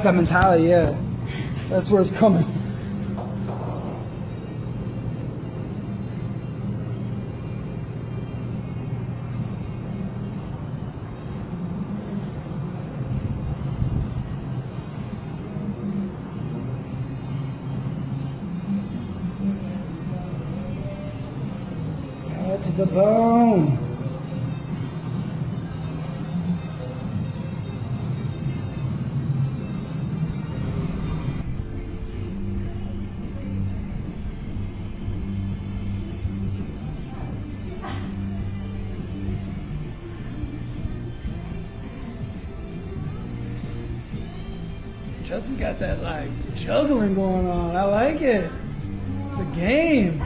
like that mentality. Yeah, that's where it's coming. To the bone. Justin's got that like juggling going on. I like it. It's a game.